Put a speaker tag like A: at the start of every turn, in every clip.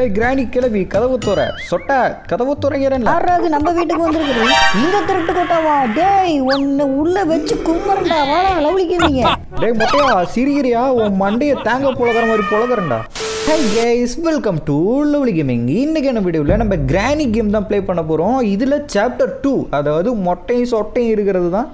A: ஏய் கிராணி கிளவி கதவு துற சொட்ட கதவு துறைகிறேன்ல
B: யாராவது நம்ம வீட்டுக்கு வந்திருக்குது. இந்த திருட்டு கொட்டாவா? டேய் ஒன்னு உள்ள வச்சு கும்மரண்டா வாடா லவ்லிக்கிறீங்க
A: டேய் மொட்டையா சிரிக்கிறியா? உன் மண்டைய தேங்காய் புலகிற மாதிரி புலகறண்டா hi guys welcome to lovely gaming இன்னைக்கு என்ன வீடியோவில் நம்ம கிராணி கேம் தான் ப்ளே பண்ண போகிறோம் இதில் சாப்டர் டூ அதாவது மொட்டையும் சொட்டையும் இருக்கிறது தான்.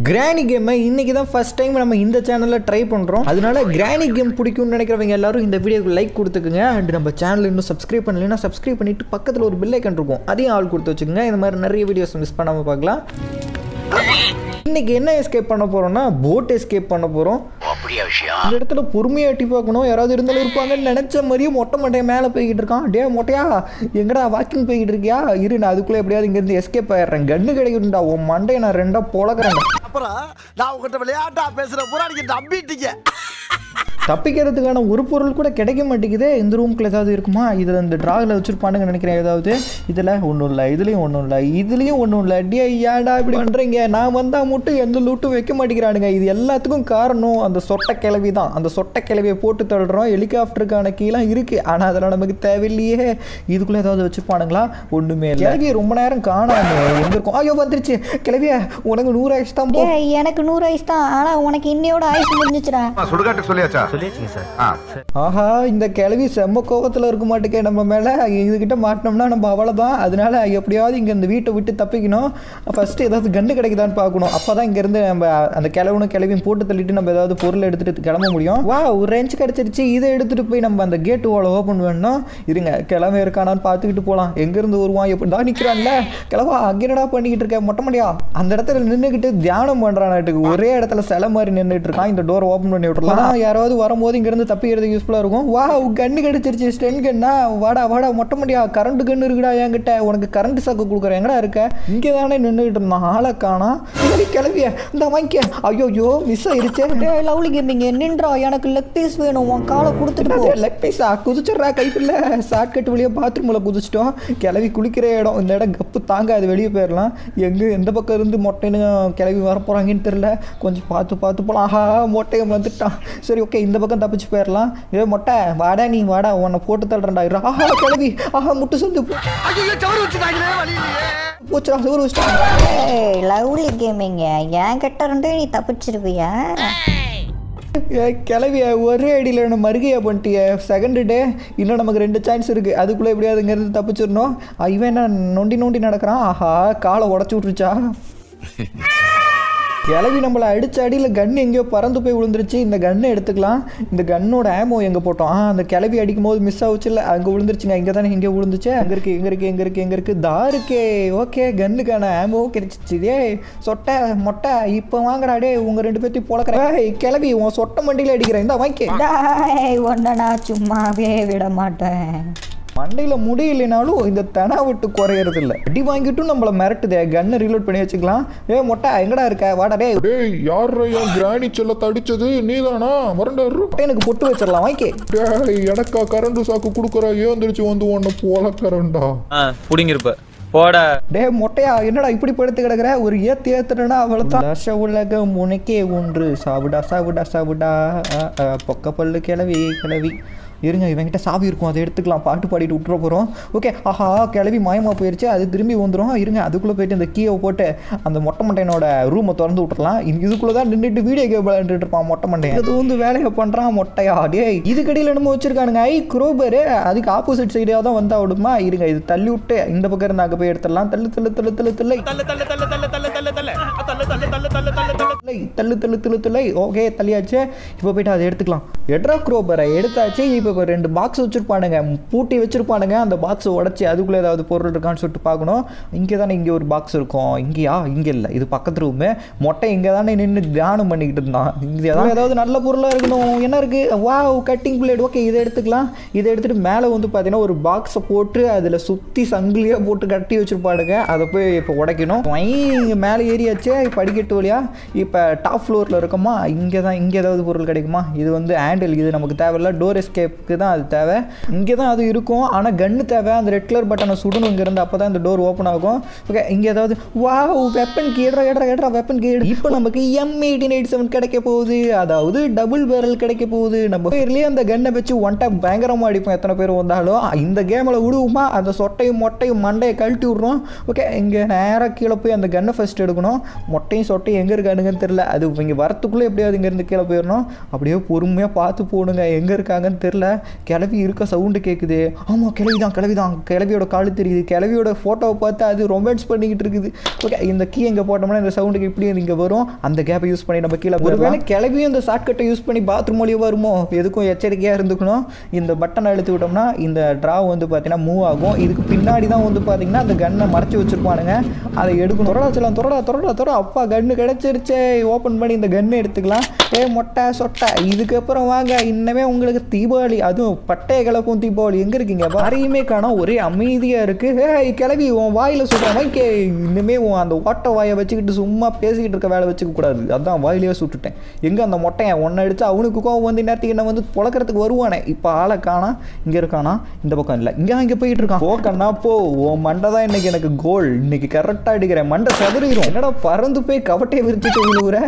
A: கிராணி கேமை இன்றைக்கி தான் ஃபர்ஸ்ட் டைம் நம்ம இந்த சேனலில் ட்ரை பண்ணுறோம் அதனால கிராணி கேம் பிடிக்கும்னு நினைக்கிறவங்க எல்லாரும் இந்த வீடியோக்கு லைக் கொடுத்துக்குங்க. அண்ட் நம்ம சேனல் இன்னும் சப்ஸ்கிரைப் பண்ணலைன்னா சப்ஸ்கிரைப் பண்ணிட்டு பக்கத்தில் ஒரு பில்லைக்கன் இருக்கும். அதையும் ஆள் கொடுத்து வச்சுக்கோங்க. இந்த மாதிரி நிறைய வீடியோஸ் மிஸ் பண்ணாமல் பார்க்கலாம். இன்றைக்கி என்ன எஸ்கேப் பண்ண போகிறோம்னா போட் எஸ்கேப் பண்ண போகிறோம் போறோம் இந்த இடத்துல பொறுமையா எட்டி பார்க்கணும். யாராவது இருந்தாலும் இருப்பாங்கன்னு நினைச்ச மாதிரியே மொட்டை மட்டையை மேலே போய்கிட்டு இருக்கான். டே மொட்டையா எங்கடா வாக்கிங் போய்கிட்டு இருக்கியா? இரு நான் அதுக்குள்ளே எப்படியாவது இங்கேருந்து எஸ்கேப் ஆயிடுறேன். கண்ணு கிடைக்கும்டா உன் மண்டையை நான் ரெண்டா பொழக்கிறேன்டா
C: அப்புறம் நான் உங்ககிட்ட விளையாட்டா பேசுற பூரா நீங்க நம்பிட்டீங்க.
A: தப்பிக்கிறதுக்கான ஒரு பொருள் கூட கிடைக்க மாட்டேங்குதே. இந்த ரூம்குள்ள ஏதாவது இருக்குமா? இதில் இந்த ட்ராகில் வச்சுருப்பானுங்க நினைக்கிறேன். ஏதாவது? இதில் ஒன்றும் இல்லை. இதுலேயும் ஒன்றும் இல்லை. இதுலேயும் ஒன்றும் இல்லை. டே ஏன்டா இப்படி பண்ணுறீங்க நான் வந்தால் மட்டும் எந்த லூட்டும் வைக்க மாட்டேங்கிறானுங்க. இது எல்லாத்துக்கும் காரணம் அந்த சொட்டை கிளவி தான். அந்த சொட்டை கிளவியை போட்டு தள்ளுறோம். ஹெலிகாப்டருக்கான கீழே இருக்குது ஆனால் அதெல்லாம் நமக்கு தேவையில்லையே. இதுக்குள்ளே ஏதாவது வச்சுருப்பானுங்களா? ஒன்றுமே இல்லை. கிளவியை ரொம்ப நேரம் காணாம எங்கே இருக்கும் ஐயோ வந்துருச்சு. கிளவிய உனக்கு நூறு ஆயிடுச்சு தான்
B: எனக்கு நூறு ஆயுஸ் தான். ஆனா உனக்கு இன்னையோட ஆயுஸ் முடிஞ்சிச்சுடா.
D: சுடுகாட்டு சொல்லியாச்சா? சொல்லியாச்சுங்க சார். ஆ.
A: ஆஹா இந்த கிழவி செம்ம கோபத்தில் இருக்க மாட்டேக்கே நம்ம மேலே. இதுகிட்ட மாட்டினோம்னா நம்ம அவ்வளோதான் அதனால எப்படியாவது இங்கே இந்த வீட்டை விட்டு தப்பிக்கணும். ஃபஸ்ட்டு ஏதாவது கன்று கிடைக்குதான்னு பார்க்கணும். அப்போ தான் இங்கேருந்து நம்ம அந்த கிழவனும் கிளவியும் போட்டு தள்ளிட்டு நம்ம ஏதாவது பொருள் எடுத்துகிட்டு கிளம்ப முடியும். வா ஒரு ரெஞ்ச் கிடச்சிருச்சு. இதை எடுத்துகிட்டு போய் நம்ம அந்த கேட் வால் ஓப்பன் பண்ணணும் இருங்க கிழமை இருக்கானான்னு பார்த்துக்கிட்டு போகலாம் எங்கேருந்து வருவான்? எப்படி தான் நிற்கிறான்ல கிழவா அங்கே என்னடா பண்ணிக்கிட்டு இருக்க? மொட்டை மடியா? அந்த இடத்துல நின்றுக்கிட்டு தியானம் பண்ணுறானாட்டுக்கு ஒரே இடத்துல சிலை மாதிரி நின்றுட்டு இருக்கான். இந்த டோர் ஓப்பன் பண்ணி விட்டுலாம் யாராவது வரும்போது இங்கேருந்து தப்பிக்கிறதுக்கு யூஸ்ஃபுல்லாக இருக்கும். வா கண்ணு கிடைச்சிருச்சு ஸ்டென் கண்ணா வாடா வாடா மொட்டை மடியா? கரண்ட் கண்ணு இருக்குடா என்கிட்ட. உனக்கு கரண்ட் சாக்கு கொடுக்குறேன். எங்கடா இருக்க? இங்கே தானே நின்றுக்கிட்டு இருந்தான். ஆளை காணா. சரி கிளம்பிய. இந்த வாங்கிக்க. ஐயோ மிஸ் ஆயிருச்சே
B: டேய் லவ்லி கேமிங்க நின்றா எனக்கு லெக் பீஸ் வேணும். உன் காலை கொடுத்துட்டு
A: லெக் பைசா குதிச்சிட்றா கைப்பில்ல ஷார்ட் கட் வழியாக பாத்ரூமில் குதிச்சிட்டோம். கிளவி குளிக்கிற இடம். இந்த இடம் கப்பு தாங்க அது வெளியே போயிடலாம். எங்கே எந்த பக்கம் இருந்து மொட்டைன்னு கிளவி வர போகிறாங்கன்னு தெரில கொஞ்சம் பார்த்து பார்த்து போகலாம் ஆஹா மொட்டையை வந்துட்டான். சரி ஓகே இந்த பக்கம் தப்பிச்சு போயிடலாம் ஏ மொட்டை வாடா நீ வாடா உன்னை போட்டு தள்ளுறேன்டா. இரு. ஆஹா கிளவி ஆஹா முட்டு சொந்து போச்சுடா சோறு வச்சுட்டாங்க
B: ஏய் லவ்லி கேமிங்க என் கிட்ட இருந்து நீ தப்பிச்சிருவியா?
A: ஏ கிளவிய ஒரே அடியில் என்ன மருகையா பண்ணிட்டிய? செகண்ட் டே இன்னும் நமக்கு ரெண்டு சான்ஸ் இருக்குது அதுக்குள்ளே எப்படியாவது இங்கேருந்து தப்பிச்சிடணும். இவன் என்ன நொண்டி நொண்டி நடக்கிறான்? ஆஹா காலை உடச்சி விட்ருச்சா கிளவி நம்மளை அடிச்ச அடியில் கன் எங்கேயோ பறந்து போய் விழுந்துருச்சு. இந்த கன்னை எடுத்துக்கலாம். இந்த கன்னோட ஆமோ எங்கே போட்டோம்? ஆ அந்த கிளவி அடிக்கும் போது மிஸ் ஆகுச்சு இல்லை? அங்கே விழுந்துருச்சுங்க. இங்கே தானே எங்கேயோ விழுந்துச்சு. அங்கே இருக்குது எங்கே இருக்குது எங்கே இருக்குது எங்கே இருக்குது தாருக்கே ஓகே கன்னுக்கான ஆமோ கிடைச்சிச்சு. டே சொட்டை மொட்டை இப்போ வாங்குறா டே உங்கள் ரெண்டு பேர்த்தையும் பொழக்கிறேன். கிளவி உன் சொட்டை மண்டியில் அடிக்கிறேன். இந்த வாங்கிக்க.
B: டேய் நான் சும்மாவே விட மாட்டேன்.
A: மண்டையில் முடியலைனாலும் இந்த தெனா விட்டு குறையறது இல்லை அடி வாங்கிட்டும் நம்மளை மிரட்டுதே. கன்னை ரீலோட் பண்ணி வச்சுக்கலாம். ஏ மொட்டை எங்கடா இருக்க? வாடா டே
D: டேய் யார் என் கிராணி செல்லத்தை அடிச்சது நீதானா? மறண்டாரு
A: எனக்கு பொட்டு வச்சிடலாம்.
D: டேய் எனக்கா கரண்ட் சாக்கு கொடுக்குற? ஏந்திரிச்சு வந்து உன்னை போல கரண்டா?
E: புடிங்கிருப்ப. போடா.
A: டே மொட்டையா என்னடா இப்படி படுத்து கிடக்குற? ஒரு ஏத்து ஏத்துனா அவ்வளோதான் தச உலகம் உனக்கே ஒன்று. சாவுடா சாவுடா சாவுடா. பொக்க பல்லு கிளவி கிளவி. இருங்க இவன்கிட்ட சாவி இருக்கும் அதை எடுத்துக்கலாம் பாட்டு பாடிட்டு விட்டுற போகிறோம் ஓகே ஆஹா கிளவி மாயமாக போயிருச்சு அது திரும்பி வந்துடும் இருங்க அதுக்குள்ளே போயிட்டு இந்த கீயை போட்டு அந்த மொட்டை மண்டையனோட ரூமை திறந்து விட்டுறலாம். இது இதுக்குள்ளே தான் நின்றுட்டு வீடியோ கேம் விளையாண்டுட்டு இருப்பான் மொட்டை மண்டையன். இது வந்து வேலையை பண்ணுறான் மொட்டையா? டேய் இதுக்கடியில் என்னமோ வச்சிருக்கானுங்க. ஐ குரோபரு. அதுக்கு ஆப்போசிட் சைடாக தான் வந்தா விடுமா? இருங்க இது தள்ளி விட்டு இந்த பக்கம் இருந்து அங்கே போய் எடுத்துடலாம். தள்ளு தள்ளு தள்ளு தள்ளு தள்ளு. தள்ளு தள்ளு தள்ளு தள்ளு தள்ளு. தள்ளு தள்ளு தள்ளுத்துள்ளை ஓகே தள்ளியாச்சு. இப்போ போயிட்டு அதை எடுத்துக்கலாம். எட்ரா குரோபரை எடுத்தாச்சு. இப்போ ரெண்டு பாக்ஸ் வச்சுருப்பானுங்க. பூட்டி வச்சுருப்பானுங்க. அந்த பாக்ஸை உடச்சி அதுக்குள்ளே ஏதாவது பொருள் இருக்கான்னு சொல்லிட்டு பார்க்கணும். இங்கே தானே இங்கே ஒரு பாக்ஸ் இருக்கும். இங்கேயா? இங்கே இல்லை. இது பக்கத்து ரூமு மொட்டை இங்கே தானே நின்று தியானம் பண்ணிக்கிட்டு இருந்தான். இங்கே ஏதாவது ஏதாவது நல்ல பொருளாக இருக்கணும். என்ன இருக்குது வா கட்டிங் பிளேட் ஓகே இதை எடுத்துக்கலாம். இதை எடுத்துகிட்டு மேலே வந்து பார்த்தீங்கன்னா ஒரு பாக்ஸை போட்டு அதில் சுற்றி சங்கிலியாக போட்டு கட்டி வச்சுருப்பானுங்க. அதை போய் இப்போ உடைக்கணும். இங்கே மேலே ஏறியாச்சு. படிக்கட்டு வழியா இப்போ இப்போ டாப் ஃப்ளோரில் இருக்கோமா இங்கே தான் இங்கே ஏதாவது பொருள் கிடைக்குமா? இது வந்து ஹேண்டில் இது நமக்கு தேவையில்ல. டோர் எஸ்கேப்புக்கு தான் அது தேவை. இங்கே தான் அது இருக்கும். ஆனால் கன்று தேவை. அந்த ரெட் கலர் பட்டனை சுடணும் இங்கேருந்து அப்போ தான் இந்த டோர் ஓப்பன் ஆகும். ஓகே இங்கே ஏதாவது வா வெப்பன் கீடுறா இடறா கேடுறா வெப்பன் கேடு இப்போ நமக்கு எம் எயிட்டீன் எயிட் செவன் கிடைக்க போகுது. அதாவது டபுள் பேரல் கிடைக்க போகுது. நம்ம பேர்லேயே அந்த கன்னை வச்சு ஒன் டைம் பயங்கரமாக அடிப்போம். எத்தனை பேர் வந்தாலும் இந்த கேமில் விடுவோமா? அந்த சொட்டையும் மொட்டையும் மண்டையை கழட்டி விட்றோம். ஓகே இங்கே நேராக கீழே போய் அந்த கன்னை ஃபஸ்ட் எடுக்கணும். மொட்டையும் சொட்டை எங்கே இருக்கானுங்கன்னு தெரில அது இங்கே வரத்துக்குள்ளே எப்படியாவது இங்கேருந்து கீழே போயிடணும் அப்படியே பொறுமையாக பார்த்து போகணுங்க எங்கே இருக்காங்கன்னு தெரில கிளவி இருக்க சவுண்டு கேட்குது ஆமாம் கிளவி தான் கிளவி தான் கிளவியோட காலு தெரியுது. கிளவியோட ஃபோட்டோவை பார்த்து அது ரொமான்ஸ் பண்ணிக்கிட்டு இருக்குது. ஓகே இந்த கீ எங்கே போட்டோம்னா இந்த சவுண்டுக்கு இப்படி இங்கே வரும். அந்த கேப்பை யூஸ் பண்ணி நம்ம கீழே ஒருவேளை கிளவியும் இந்த ஷார்ட்கட்டை யூஸ் பண்ணி பாத்ரூம் வழியாக வருமோ? எதுக்கும் எச்சரிக்கையாக இருந்துக்கணும். இந்த பட்டனை அழுத்து விட்டோம்னா இந்த ட்ரா வந்து பார்த்தீங்கன்னா மூவ் ஆகும். இதுக்கு பின்னாடி தான் வந்து பார்த்தீங்கன்னா அந்த கன்னை மறைச்சி வச்சிருப்பானுங்க. அதை எடுக்கணும். தொடடா சொல்லலாம் தொடடா தொடடா தொட அப்பா கன்று கிடச்சிருச்சே. ஓப்பன் பண்ணி இந்த கன்று எடுத்துக்கலாம். ஏ மொட்டை சொட்டை. இதுக்கப்புறம் வாங்க. இன்னமே உங்களுக்கு தீபாவளி. அதுவும் பட்டைய கிழக்கும் தீபாவளி. எங்கே இருக்கீங்க? யாரையுமே காணோம். ஒரே அமைதியாக இருக்குது ஏய் கிளவி உன் வாயில் சுட்டுறவன் கே இன்னுமே உன் அந்த ஓட்ட வாயை வச்சுக்கிட்டு சும்மா பேசிக்கிட்டு இருக்க வேலை வச்சுக்க கூடாது. அதான் வாயிலேயே சுட்டுட்டேன். எங்கே அந்த மொட்டையை ஒன்றை அடிச்சு அவனுக்கு கோவம் வந்து நேரத்துக்கு என்ன வந்து பொழக்கிறதுக்கு வருவானே. இப்போ ஆளை காணா இங்கே இருக்கானா? இந்த பக்கம் இல்லை. இங்கே இங்கே போயிட்டு இருக்கான். போ கண்ணா போ. உன் மண்டை தான் இன்னைக்கு எனக்கு கோல் இன்னைக்கு கரெக்டாக அடிக்கிறேன். மண்டை சதுரிடும் என்னடா பறந்து போய் கவட்டையை விரிச்சுட்டு விழுவுற?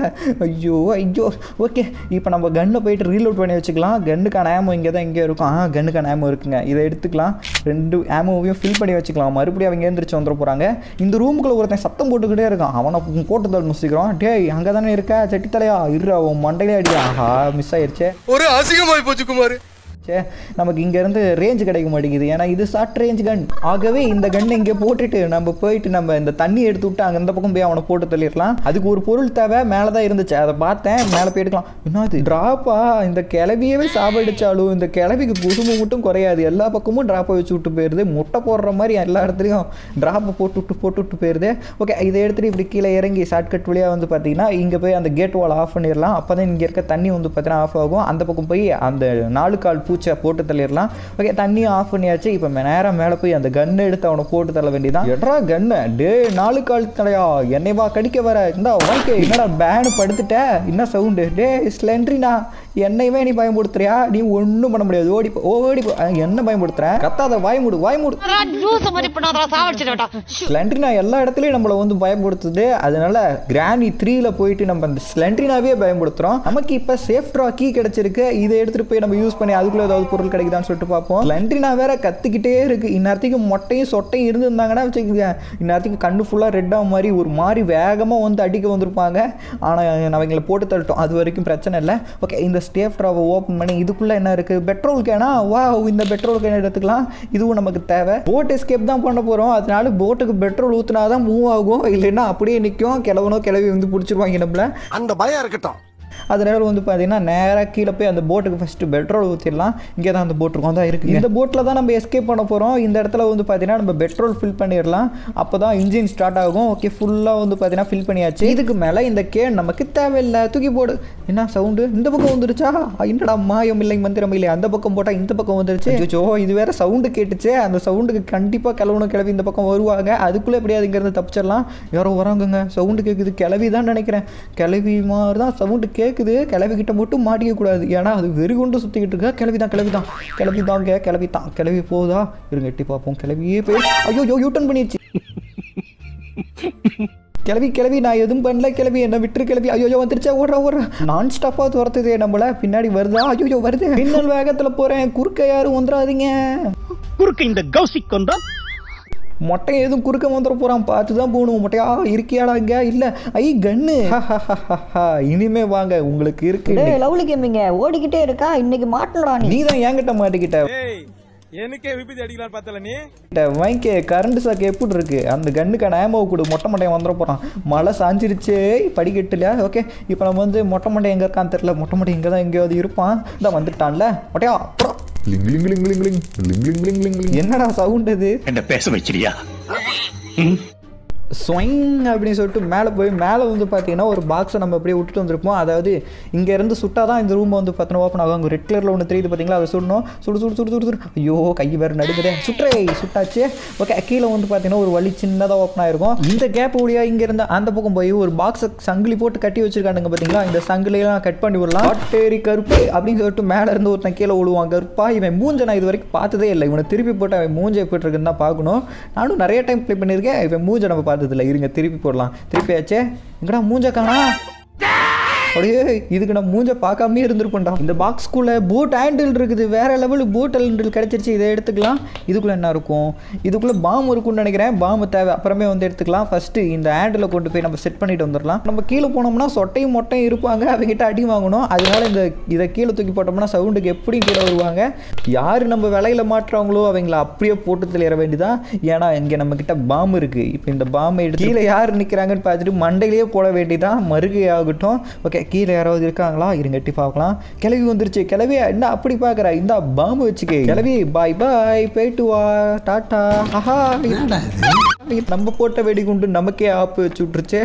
A: ஐயோ ஐயோ. ஓகே இப்போ நம்ம கன்னை போயிட்டு ரீலோட் பண்ணி வச்சுக்கலாம். கன்னுக்கான ஆமோ இங்கே தான் இங்கே இருக்கும். ஆ கன்னுக்கான ஆமோ இருக்குங்க. இதை எடுத்துக்கலாம். ரெண்டு ஆமோவையும் ஃபில் பண்ணி வச்சுக்கலாம். மறுபடியும் அவங்க எழுந்திரிச்சு வந்துட போகிறாங்க இந்த ரூமுக்குள்ளே ஒருத்தன் சத்தம் போட்டுக்கிட்டே இருக்கான். அவனை போட்டு தான் சீக்கிரம் டேய் அங்கே தானே இருக்க செட்டித்தலையா இருறா உன் மண்டையிலே அடியா ஆஹா மிஸ் ஆயிடுச்சு
F: ஒரு அசிங்கமாகி போச்சு குமார்.
A: சே நமக்கு இங்கேருந்து ரேஞ்ச் கிடைக்க மாட்டேங்குது. ஏன்னா இது ஷார்ட் ரேஞ்ச் கன் ஆகவே இந்த கன்னை இங்கே போட்டுட்டு நம்ம போயிட்டு நம்ம இந்த தண்ணி எடுத்து விட்டு அங்கே இந்த பக்கம் போய் அவனை போட்டு தள்ளிடலாம். அதுக்கு ஒரு பொருள் தேவை மேலே தான் இருந்துச்சு. அதை பார்த்தேன் மேலே போய் எடுக்கலாம். என்னது ட்ராப்பா இந்த கிளவியவே சாப்பிடுச்சாலும் இந்த கிளவிக்கு குசும்பு மட்டும் குறையாது. எல்லா பக்கமும் ட்ராப்பை வச்சு விட்டு போயிடுது முட்டை போடுற மாதிரி எல்லா இடத்துலையும் ட்ராப்பை போட்டு விட்டு போட்டு விட்டு போயிடுது ஓகே இதை எடுத்துகிட்டு இப்படி கீழே இறங்கி ஷார்ட்கட் வழியாக வந்து பார்த்தீங்கன்னா இங்கே போய் அந்த கேட் வால் ஆஃப் பண்ணிடலாம். அப்போ தான் இங்கே இருக்க தண்ணி வந்து பார்த்தீங்கன்னா ஆஃப் ஆகும். அந்த பக்கம் போய் அந்த நாலு கால் பூச்சை போட்டு தள்ளிடலாம். ஓகே தண்ணியும் ஆஃப் பண்ணியாச்சு. இப்போ நேராக மேலே போய் அந்த கன்னை எடுத்து அவனை போட்டு தள்ள வேண்டியதான் எட்ரா கன்னு டே நாலு கால் தலையா என்னை வா கடிக்க வர. இந்த வாய்க்கு என்னடா பேனு படுத்துட்ட? என்ன சவுண்டு டே ஸ்லெண்ட்ரினா என்னையுமே நீ பயன்படுத்துறியா நீ ஒன்றும் பண்ண முடியாது. ஓடி போ, ஓடி என்ன பயன்படுத்துற கத்தாத வாய் மூடு வாய் மூடு ஸ்லெண்ட்ரினா எல்லா இடத்துலையும் நம்மளை வந்து பயன்படுத்துது அதனால கிரானி த்ரீல போயிட்டு நம்ம அந்த ஸ்லெண்ட்ரினாவே பயன்படுத்துகிறோம் நமக்கு இப்போ சேஃப் ட்ரா கீ கிடைச்சிருக்கு. இதை எடுத்துகிட்டு போய் நம்ம யூஸ் பண்ணி அதுக்குள்ள ஏதாவது பொருள் கிடைக்குதான்னு சொல்லிட்டு பார்ப்போம். ஸ்லெண்ட்ரினா வேற கத்திக்கிட்டே இருக்கு. இந்நேரத்துக்கு மொட்டையும் சொட்டையும் இருந்திருந்தாங்கன்னா வச்சுக்கோங்க. இந்நேரத்துக்கு கண்ணு ஃபுல்லாக ரெட்டாக மாதிரி ஒரு மாதிரி வேகமாக வந்து அடிக்க வந்திருப்பாங்க. ஆனால் நம்ம எங்களை போட்டு தள்ளிட்டோம். அது வரைக்கும் பிரச்சனை இல்லை. ஓகே இந்த ஸ்டேஃப் ட்ராவை ஓப்பன் பண்ணி இதுக்குள்ளே என்ன இருக்குது பெட்ரோல் கேனா வா இந்த பெட்ரோல் கேன் எடுத்துக்கலாம். இதுவும் நமக்கு தேவை. போட் எஸ்கேப் தான் பண்ண போகிறோம் அதனால போட்டுக்கு பெட்ரோல் ஊற்றினா தான் மூவ் ஆகும். இல்லைன்னா அப்படியே நிற்கும் கிளவனோ கிளவி வந்து பிடிச்சிருவாங்க நம்மள
C: அந்த பயம் இருக்கட்டும்.
A: அதனால வந்து பார்த்தீங்கன்னா நேராக கீழே போய் அந்த போட்டுக்கு ஃபஸ்ட்டு பெட்ரோல் ஊற்றிடலாம் இங்கே தான் அந்த போட் இருக்கும். தான் இருக்குது இந்த போட்டில் தான் நம்ம எஸ்கேப் பண்ண போகிறோம் இந்த இடத்துல வந்து பார்த்தீங்கன்னா நம்ம பெட்ரோல் ஃபில் பண்ணிடலாம். அப்போ தான் இன்ஜின் ஸ்டார்ட் ஆகும் ஓகே ஃபுல்லாக வந்து பார்த்தீங்கன்னா ஃபில் பண்ணியாச்சு. இதுக்கு மேலே இந்த கேன் நமக்கு தேவையில்லை. தூக்கி போடு. என்ன சவுண்டு இந்த பக்கம் வந்துருச்சா? என்னடா மாயம்? இல்லை மந்திரம் இல்லை. அந்த பக்கம் போட்டால் இந்த பக்கம் வந்துருச்சு. அச்சோ இது வேற சவுண்டு கேட்டுச்சே. அந்த சவுண்டுக்கு கண்டிப்பாக கிளவணும் கிளவி இந்த பக்கம் வருவாங்க. அதுக்குள்ளே எப்படியாவது இங்கேருந்து தப்பிச்சிடலாம். யாரோ வராங்கங்க. சவுண்டு கேட்குது கிளவி தான் நினைக்கிறேன். கிளவி மாதிரி தான் சவுண்டு கேட்குது கிளவி கிளவிக்கிட்ட மட்டும் மாட்டிக்கக்கூடாது ஏன்னா அது வெறிகொண்டு சுற்றிக்கிட்டு இருக்கா? கிளவி தான் கிளவி தான் கிளவி தாங்க கிளவி தான் கிளவி போதா இருங்க எட்டி பார்ப்போம். கிளவியே போய் ஐயோ யோ யூட்டன் பண்ணிடுச்சு கிளவி கிளவி நான் எதுவும் பண்ணல கிளவி என்ன விட்டுரு கிளவி ஐயோ வந்துருச்சா? ஓடுற ஓடுற. நான் ஸ்டாப்பாக துரத்துது நம்மள. பின்னாடி வருதா? ஐயோ வருது. மின்னல் வேகத்தில் போகிறேன் குறுக்க யாரும் வந்துடாதீங்க
G: குறுக்க இந்த கௌசிக் வந்தால்
A: மொட்டை எதுவும் குறுக்க வந்துட போகிறான் பார்த்து தான் போகணும் மொட்டையா இருக்கியாடா இங்க? இல்லை. ஐ கன்னு இனிமே வாங்க உங்களுக்கு இருக்கு
B: லவ்லி கேமிங்க ஓடிக்கிட்டே இருக்கா? இன்னைக்கு மாட்டணுடா நீ.
A: நீ தான் என்கிட்ட மாட்டிக்கிட்ட.
F: எனக்கே விபத்து அடிக்கலாம் பார்த்தல நீ?
A: வாங்கிக்க கரண்ட் சாக்கு எப்படி இருக்கு? அந்த கண்ணுக்கான ஆமோவை கொடு. மொட்டை மண்டையன் வந்துட போகிறான் மழை சாஞ்சிருச்சே. படிக்கட்டுல ஓகே. இப்போ நம்ம வந்து மொட்டை மண்டை எங்கே இருக்கான்னு தெரில மொட்டை மண்டை இங்கே தான் எங்கேயாவது இருப்பான். இந்த வந்துட்டான்ல. மொட்டையா அப்புறம்
D: லிங் ம் ம் லிங் லிங்கி லிங் லிங்
A: என்னடா சவுண்ட் அது?
G: என்ன பேச வச்சிருக்கியா
A: ஸ்வைங் அப்படின்னு சொல்லிட்டு மேலே போய் மேலே வந்து பார்த்தீங்கன்னா ஒரு பாக்ஸை நம்ம அப்படியே விட்டுட்டு வந்திருப்போம். அதாவது இங்கேருந்து சுட்டால் தான் இந்த ரூமை வந்து பார்த்தோன்னா ஓப்பன் ஆகும். அங்கே ரெட் கலரில் ஒன்று தெரியுது பார்த்தீங்களா? அதை சுடணும். சுடு சுடு சுடு சுடு சுடு. ஐயோ கை வேறு நடுக்குதே சுற்றே சுட்டாச்சு. ஓகே கீழே வந்து பார்த்தீங்கன்னா ஒரு வழி சின்னதாக ஓப்பன் ஆயிருக்கும். இந்த கேப் வழியாக இங்கேருந்து அந்த பக்கம் போய் ஒரு பாக்ஸை சங்கிலி போட்டு கட்டி வச்சிருக்கானுங்க பார்த்தீங்களா? இந்த சங்கிலியெல்லாம் கட் பண்ணி விடலாம். பட்டேரி கருப்பு அப்படின்னு சொல்லிட்டு மேலே இருந்து ஒருத்தன் கீழே விழுவான். கருப்பா இவன் மூஞ்ச நான் இது வரைக்கும் பார்த்ததே இல்லை. இவனை திருப்பி போட்டு அவன் மூஞ்சை போட்டுருக்குன்னு தான் பார்க்கணும். நானும் நிறைய டைம் ப்ளே பண்ணியிருக்கேன். இவன் மூஞ்சை நம்ம பார்த்து பார்த்ததில்ல இருங்க திருப்பி போடலாம். திருப்பி ஆச்சே. எங்கடா மூஞ்ச காணா? அப்படியே இதுக்கு நான் மூஞ்ச பார்க்காமயே இருந்திருப்பேன்டா இந்த பாக்ஸ்குள்ளே போட் ஹேண்டில் இருக்குது. வேற லெவலு போட் ஹேண்டில் கிடச்சிருச்சு. இதை எடுத்துக்கலாம். இதுக்குள்ளே என்ன இருக்கும்? இதுக்குள்ளே பாம் இருக்கும்னு நினைக்கிறேன். பாம்பு தேவை. அப்புறமே வந்து எடுத்துக்கலாம். ஃபஸ்ட்டு இந்த ஹேண்டில் கொண்டு போய் நம்ம செட் பண்ணிட்டு வந்துடலாம். நம்ம கீழே போனோம்னா சொட்டையும் மொட்டையும் இருப்பாங்க. அவங்ககிட்ட அடி வாங்கணும். அதனால இந்த இதை கீழே தூக்கி போட்டோம்னா சவுண்டுக்கு எப்படியும் கீழே வருவாங்க. யார் நம்ம விலையில மாட்டுறாங்களோ அவங்கள அப்படியே போட்டு தெளிய வேண்டிதான் ஏன்னா இங்கே நம்ம கிட்ட பாம்பு இருக்குது இப்போ இந்த பாம்பை எடுத்து கீழே யார் நிற்கிறாங்கன்னு பார்த்துட்டு மண்டையிலேயே போட வேண்டிதான் மறுகை ஆகட்டும். ஓகே கீழே யாராவது இருக்காங்களா? இருங்க எட்டி பார்க்கலாம். கிளவி வந்துருச்சு. கிளவி என்ன அப்படி பார்க்குறா? இந்த பாம்பு வச்சுக்க. கிளவி பாய் பாய் போயிட்டு வா. டாட்டா ஆஹா. நம்ம போட்ட வெடிகுண்டு நமக்கே ஆப்பு வச்சு விட்டுருச்சே.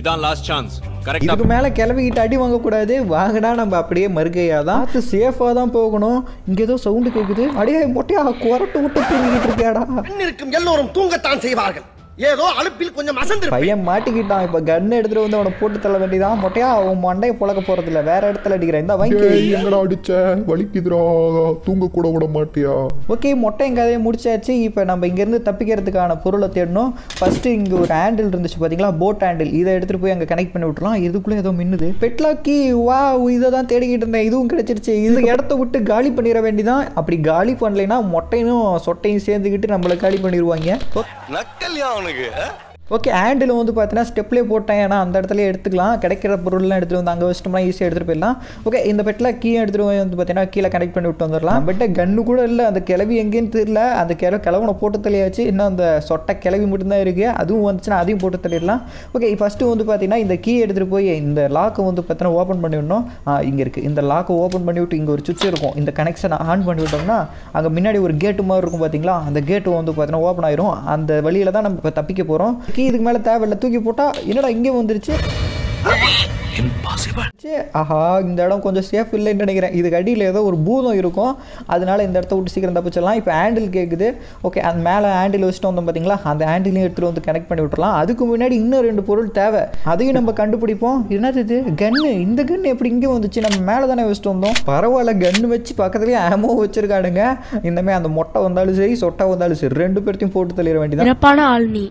H: இதான் லாஸ்ட் சான்ஸ்
A: இதுக்கு மேலே கிளவிக்கிட்டு அடி வாங்கக்கூடாது. வாங்கடா நம்ம அப்படியே மறுகையாக தான். சேஃபாக தான் போகணும். இங்கே ஏதோ சவுண்டு கேட்குது அடியே மொட்டையா குரட்டு விட்டு தூங்கிட்டு இருக்கியாடா.
C: இருக்கும் எல்லோரும் தூங்கத்தான் செய்வார்கள். ஏதோ அலுப்பில் கொஞ்சம் அசந்து
A: பையன் மாட்டிக்கிட்டான். இப்போ கன் எடுத்துட்டு வந்து அவனை போட்டு தள்ள வேண்டியதான் மொட்டையா அவன் மண்டையை புழக்க போறதில்ல. வேற இடத்துல அடிக்கிறேன். இந்த வாங்கி
D: எங்கடா அடிச்ச? வலிக்குதுடா. தூங்க கூட விட மாட்டியா?
A: ஓகே மொட்டையும் கதையை முடிச்சாச்சு. இப்போ நம்ம இங்கேருந்து தப்பிக்கிறதுக்கான பொருளை தேடணும். ஃபஸ்ட்டு இங்கே ஒரு ஹேண்டில் இருந்துச்சு பார்த்தீங்களா போட் ஹேண்டில் இதை எடுத்துகிட்டு போய் அங்கே கனெக்ட் பண்ணி விட்டுலாம் இதுக்குள்ளே ஏதோ மின்னுது. பெட்லாக்கி வா இதை தான் தேடிக்கிட்டு இருந்தேன். இதுவும் கிடைச்சிருச்சு. இந்த இடத்த விட்டு காலி பண்ணிட வேண்டியதான் அப்படி காலி பண்ணலைன்னா மொட்டையும் சொட்டையும் சேர்ந்துக்கிட்டு நம்மளை காலி பண்ணிடுவாங்க
F: நக்கல்யா அவனுக்கு
A: ஓகே ஹேண்டில் வந்து பார்த்தீங்கன்னா ஸ்டெப்லேயே போட்டேன். ஏன்னா அந்த இடத்துல எடுத்துக்கலாம். கிடைக்கிற பொருள்லாம் எடுத்துகிட்டு வந்து அங்கே வச்சிட்டோம்னா ஈஸியாக எடுத்துகிட்டு போயிடலாம். ஓகே இந்த பெட்டில் கீ எடுத்துகிட்டு போய் வந்து பார்த்தீங்கன்னா கீழே கனெக்ட் பண்ணி விட்டு வந்துடலாம். பெட்டை கன்று கூட இல்லை. அந்த கிளவி எங்கேன்னு தெரியல. அந்த கிள கிளவனை போட்டு தெளியாச்சு இன்னும் அந்த சொட்டை கிளவி மட்டும்தான் இருக்குது அதுவும் வந்துச்சுன்னா அதையும் போட்டு தள்ளிடலாம். ஓகே ஃபஸ்ட்டு வந்து பார்த்தீங்கன்னா இந்த கீ எடுத்துகிட்டு போய் இந்த லாக்கை வந்து பார்த்தீங்கன்னா ஓப்பன் பண்ணிவிடணும் இங்கே இருக்குது இந்த லாக்கை ஓப்பன் பண்ணிவிட்டு இங்கே ஒரு சுவிட்ச் இருக்கும். இந்த கனெக்ஷனை ஆன் பண்ணி விட்டோம்னா அங்கே முன்னாடி ஒரு கேட்டு மாதிரி இருக்கும் பார்த்தீங்களா? அந்த கேட்டு வந்து பார்த்தீங்கன்னா ஓப்பன் ஆயிரும். அந்த வழியில் தான் நம்ம இப்போ தப்பிக்க போகிறோம் இதுக்கு மேலே தேவையில்லை. தூக்கி போட்டால் என்னடா இங்கே வந்துருச்சு? சே, ஆஹா இந்த இடம் கொஞ்சம் சேஃப் இல்லைன்னு நினைக்கிறேன். இதுக்கு அடியில் ஏதோ ஒரு பூதம் இருக்கும். அதனால இந்த இடத்த விட்டு சீக்கிரம் தப்பிச்சிடலாம். இப்போ ஹேண்டில் கேட்குது ஓகே அந்த மேலே ஹேண்டில் வச்சுட்டு வந்தோம் பார்த்தீங்களா அந்த ஹேண்டிலையும் எடுத்துகிட்டு வந்து கனெக்ட் பண்ணி விட்டுறலாம். அதுக்கு முன்னாடி இன்னும் ரெண்டு பொருள் தேவை. அதையும் நம்ம கண்டுபிடிப்போம். என்னது இது? கன்று இந்த கன்று எப்படி இங்கே வந்துச்சு? நம்ம மேலே தானே வச்சுட்டு வந்தோம். பரவாயில்ல கன்று வச்சு பக்கத்துலேயே ஆமோ வச்சிருக்காடுங்க இந்தமாதிரி அந்த மொட்டை வந்தாலும் சரி சொட்டை வந்தாலும் சரி ரெண்டு பேர்த்தையும் போட்டு தள்ளிட வேண்டியதான்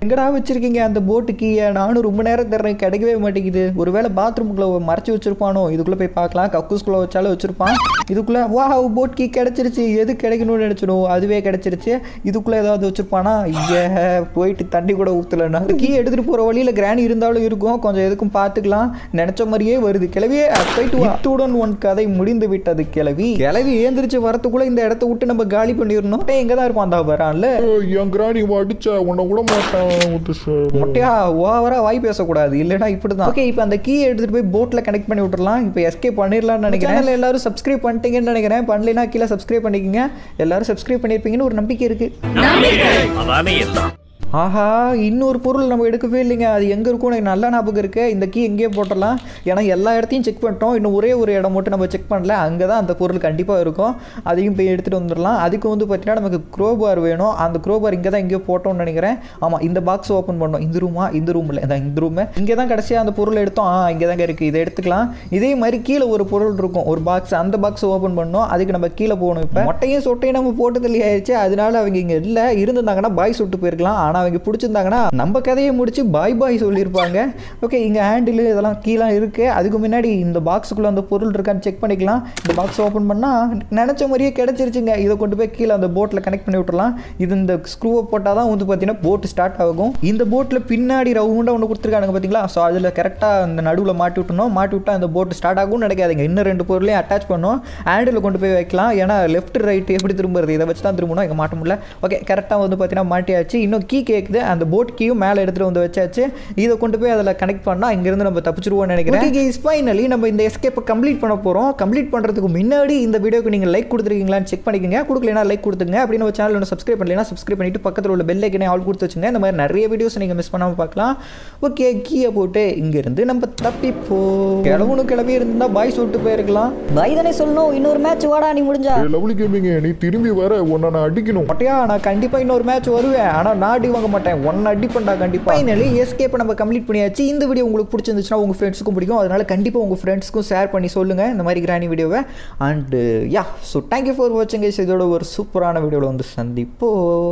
A: எங்கடா வச்சிருக்கீங்க அந்த போட்டு கீயை நானும் ரொம்ப நேரம் தர்றேன். கிடைக்கவே மாட்டேங்குது. ஒருவேளை பாத்ரூமுக்குள்ள மறைச்சு வச்சிருப்பானோ? இதுக்குள்ள போய் பார்க்கலாம். கக்கூஸ்குள்ள வச்சாலும் வச்சிருப்பான். இதுக்குள்ள வா போட் கீ கிடைச்சிருச்சு. எது கிடைக்கணும்னு நினைச்சிடும் அதுவே கிடைச்சிருச்சு. இதுக்குள்ள ஏதாவது வச்சிருப்பானா? ஐயே போயிட்டு தண்ணி கூட ஊத்தலன்னா கீ எடுத்துட்டு போற வழியில கிராணி இருந்தாலும் இருக்கும். கொஞ்சம் எதுக்கும் பார்த்துக்கலாம். நினைச்ச மாதிரியே வருது. கிளவியே போயிட்டு வா. இத்துடன் உன் கதை முடிந்து விட்டது கிளவி கிளவி ஏந்திரிச்சு வரத்துக்குள்ள இந்த இடத்த விட்டு நம்ம காலி பண்ணிடணும். எங்க தான் இருப்பான். அந்த வரான்ல.
D: என் கிராணி அடிச்ச உன்னை விட மாட்டேன்.
A: மொட்டையா ஓவரா வாய் பேசக்கூடாது. இல்லைன்னா இப்படி தான் ஓகே இப்போ அந்த கீ எடுத்துட்டு போய் போட்டில் கனெக்ட் பண்ணி விட்டுறலாம். இப்போ எஸ்கேப் பண்ணிடலாம்னு நினைக்கிறேன். சேனல் எல்லாரும் சப்ஸ்கிரைப் பண்ணிட்டீங்கன்னு நினைக்கிறேன். பண்ணலைன்னா கீழே சப்ஸ்கிரைப் பண்ணிக்கோங்க. எல்லாரும் சப்ஸ்கிரைப் பண்ணியிருப்பீங்கன்னு ஒரு நம்பிக்கை இருக்கு.
G: அதானே எல்லாம்.
A: ஆஹா இன்னொரு பொருள் நம்ம எடுக்கவே இல்லைங்க. அது எங்கே இருக்கும் எனக்கு நல்ல ஞாபகம் இருக்குது இந்த கீ எங்கேயே போட்டுடலாம். ஏன்னா எல்லா இடத்தையும் செக் பண்ணிட்டோம். இன்னும் ஒரே ஒரு இடம் மட்டும் நம்ம செக் பண்ணல. அங்கே தான் அந்த பொருள் கண்டிப்பாக இருக்கும். அதையும் போய் எடுத்துகிட்டு வந்துடலாம். அதுக்கு வந்து பார்த்தீங்கன்னா நமக்கு க்ரோபார் வேணும். அந்த க்ரோபார் இங்கே தான் எங்கேயோ போட்டோம்னு நினைக்கிறேன். ஆமாம் இந்த பாக்ஸ் ஓப்பன் பண்ணோம். இந்த ரூமா இந்த ரூமில் இந்த இந்த ரூமு இங்கே தான் கடைசியாக அந்த பொருள் எடுத்தோம். ஆ இங்கே தாங்க இருக்குது இதை எடுத்துக்கலாம். இதே மாதிரி கீழே ஒரு பொருள் இருக்கும். ஒரு பாக்ஸ் அந்த பாக்ஸ் ஓப்பன் பண்ணோம். அதுக்கு நம்ம கீழே போகணும் இப்போ. மொட்டையும் சொட்டையும் நம்ம போட்டு தள்ளி ஆயிடுச்சு அதனால அவங்க இங்கே இல்லை. இருந்திருந்தாங்கன்னா பாய் சுட்டு போயிருக்கலாம். ஆனால் அவங்க பிடிச்சிருந்தாங்கன்னா நம்ம கதையை முடிச்சு பாய் பாய் சொல்லியிருப்பாங்க. ஓகே இங்கே ஹேண்டில் இதெல்லாம் கீழே இருக்குது அதுக்கு முன்னாடி இந்த பாக்ஸுக்குள்ளே அந்த பொருள் இருக்கான்னு செக் பண்ணிக்கலாம். இந்த பாக்ஸ் ஓப்பன் பண்ணால் நினச்ச மாதிரியே கிடச்சிருச்சுங்க. இதை கொண்டு போய் கீழே அந்த போட்டில் கனெக்ட் பண்ணி விட்டுறலாம். இது இந்த ஸ்க்ரூவை போட்டால் தான் வந்து பார்த்தீங்கன்னா போட்டு ஸ்டார்ட் ஆகும். இந்த போட்டில் பின்னாடி ரவுண்டாக ஒன்று கொடுத்துருக்காங்க பார்த்தீங்களா ஸோ அதில் கரெக்டாக அந்த நடுவில் மாட்டி விட்டணும் மாட்டி விட்டால் அந்த போட் ஸ்டார்ட் ஆகும்னு நினைக்காதீங்க. இன்னும் ரெண்டு பொருளையும் அட்டாச் பண்ணோம் ஹேண்டில் கொண்டு போய் வைக்கலாம். ஏன்னா லெஃப்ட் ரைட்டு எப்படி திரும்புறது? இதை வச்சு தான் திரும்பணும். இங்கே மாட்ட முடியல. ஓகே கரெக்டாக வந்து பார்த்தீங்கன்னா மாட்டியாச்சு. இன்னும் கீ கேட்குது அந்த போட் கீயும் மேலே எடுத்துகிட்டு வந்து வச்சாச்சு. இதை கொண்டு போய் அதில் கனெக்ட் பண்ணால் இங்கேருந்து நம்ம தப்பிச்சிருவோம்னு நினைக்கிறேன். ஓகே ஃபைனலி நம்ம இந்த எஸ்கேப்பை கம்ப்ளீட் பண்ண போகிறோம் கம்ப்ளீட் பண்ணுறதுக்கு முன்னாடி இந்த வீடியோக்கு நீங்கள் லைக் கொடுத்துருக்கீங்களான்னு செக் பண்ணிக்கோங்க. கொடுக்கலனா லைக் கொடுத்துங்க அப்படின்னு நம்ம சேனல் ஒன்று சப்ஸ்கிரைப் பண்ணலைன்னா சப்ஸ்கிரைப் பண்ணிட்டு பக்கத்தில் உள்ள பெல் ஐக்கனே ஆல் கொடுத்து வச்சுங்க. இந்த மாதிரி நிறைய வீடியோஸ் நீங்கள் மிஸ் பண்ணாமல் பார்க்கலாம். ஓகே கீயை போட்டு இங்கேருந்து நம்ம தப்பிப்போ கிளம்பணும் கிளம்பி இருந்தால் பாய் சொல்லிட்டு போயிருக்கலாம்.
B: பாய் தானே சொல்லணும். இன்னொரு மேட்ச் வாடா நீ முடிஞ்சா.
D: லவ்லி கேமிங்க நீ திரும்பி வர உன்னை நான் அடிக்கணும்.
A: மொட்டையா நான் கண்டிப்பாக இன்னொரு மேட்ச் வருவேன். ஆனால் நான் அடி வாங்க மாட்டேன். ஒன் அடி பண்ணா கண்டிப்பாக ஃபைனலி எஸ்கேப்பை நம்ம கம்ப்ளீட் பண்ணியாச்சு. இந்த வீடியோ உங்களுக்கு பிடிச்சிருந்துச்சுன்னா உங்கள் ஃப்ரெண்ட்ஸுக்கும் பிடிக்கும். அதனால கண்டிப்பாக உங்கள் ஃப்ரெண்ட்ஸ்க்கும் ஷேர் பண்ணி சொல்லுங்கள் இந்த மாதிரி கிராணி வீடியோவை and yeah so thank you for வாட்சிங் இதோட ஒரு சூப்பரான வீடியோவில் வந்து சந்திப்போம்.